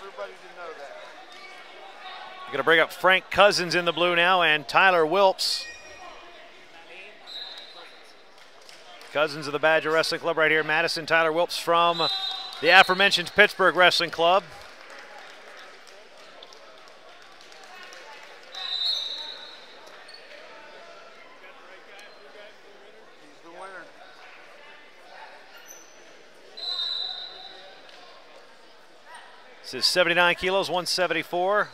everybody to know that. Going to bring up Frank Cousins in the blue now and Tyler Wilps. Cousins of the Badger Wrestling Club right here. Madison Tyler Wilps from the aforementioned Pittsburgh Wrestling Club. This is 79 kilos, 174.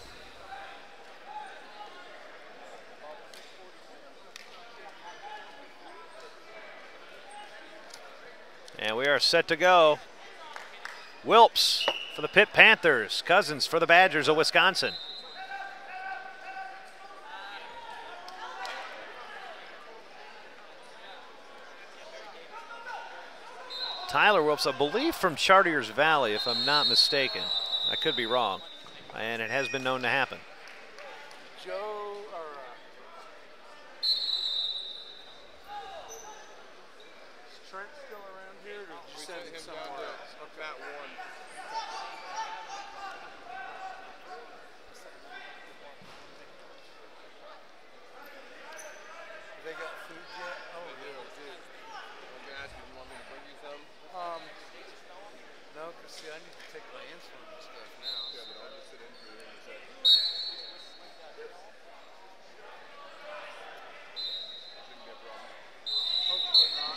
And we are set to go. Wilps for the Pitt Panthers, Cousins for the Badgers of Wisconsin. Tyler Wilps, I believe from Chartiers Valley, if I'm not mistaken. I could be wrong, and it has been known to happen. Joe, or uh, is Trent still around here, or did you send him somewhere else? Okay. That one. They got food yet? Oh, yeah, dude. I'm gonna ask you, do you want me to bring you some? Um, no, because see, I need to take my insulin and stuff now. Yeah, but I'll just sit in for you in a second. Shouldn't be a problem. Hopefully not.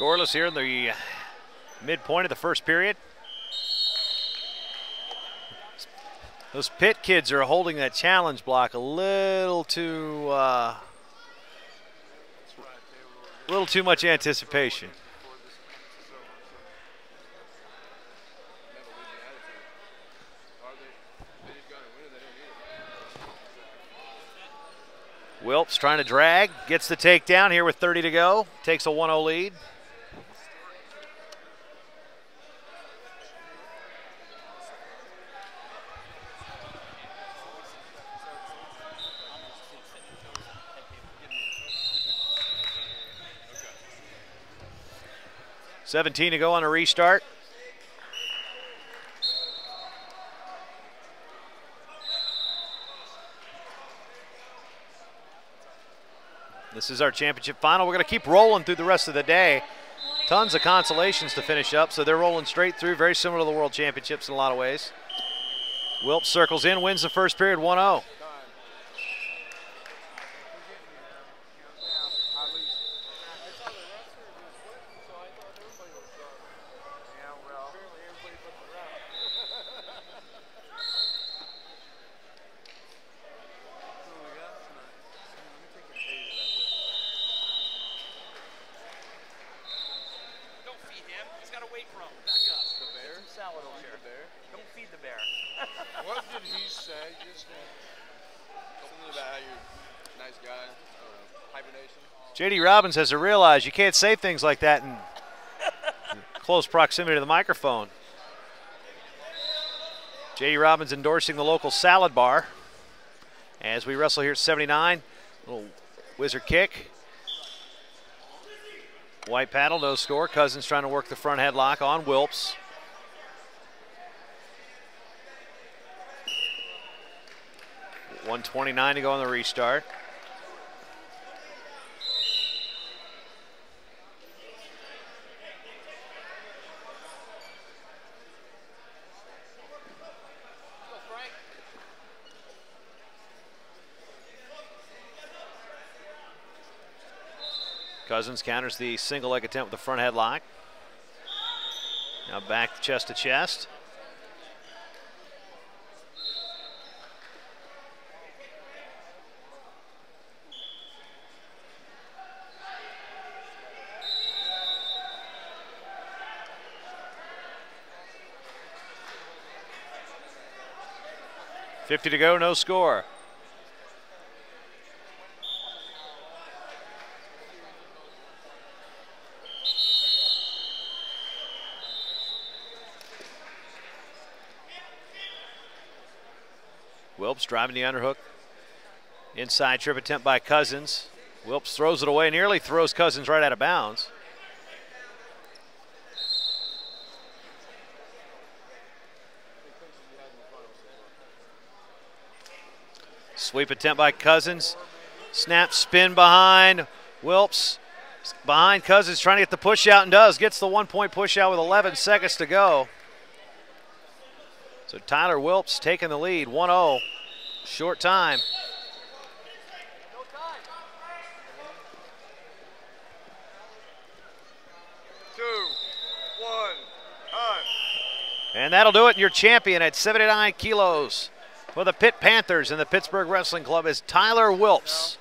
Scoreless here in the midpoint of the first period. Those Pitt kids are holding that challenge block a little too, uh, were over little too much anticipation. Wilps trying to drag, gets the takedown here with 30 to go, takes a 1-0 lead. Seventeen to go on a restart. This is our championship final. We're going to keep rolling through the rest of the day. Tons of consolations to finish up, so they're rolling straight through, very similar to the World Championships in a lot of ways. Wilp circles in, wins the first period 1 0. Don't feed him. He's got to wait for him. Back up. The bear? Some salad over here. The bear? Don't feed the bear. What did he say just now? Something about how you're a nice guy. I don't know. Hibernation. JD Robbins has to realize you can't say things like that in close proximity to the microphone. JD Robbins endorsing the local salad bar as we wrestle here at 79. Little wizard kick. White paddle, no score. Cousins trying to work the front headlock on Wilps. One twenty-nine to go on the restart. Cousins counters the single leg attempt with the front headlock. Now back chest to chest. Fifty to go, no score. Wilps driving the underhook. Inside trip attempt by Cousins. Wilps throws it away, nearly throws Cousins right out of bounds. Sweep attempt by Cousins. Snap spin behind. Wilps behind Cousins trying to get the push out and does. Gets the one point push out with 11 seconds to go. So Tyler Wilps taking the lead 1 0. Short time. Two, one. And that'll do it. Your champion at 79 kilos for the Pitt Panthers and the Pittsburgh Wrestling Club is Tyler Wilps.